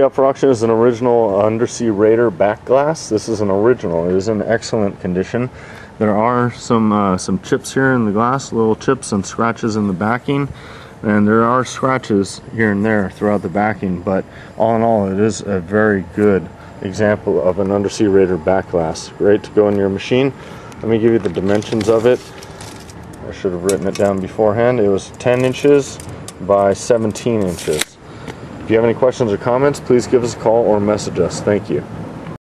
Up auction is an original Undersea Raider back glass. This is an original. It is in excellent condition. There are some uh, some chips here in the glass, little chips and scratches in the backing, and there are scratches here and there throughout the backing. But all in all, it is a very good example of an Undersea Raider back glass. Great to go in your machine. Let me give you the dimensions of it. I should have written it down beforehand. It was 10 inches by 17 inches. If you have any questions or comments, please give us a call or message us. Thank you.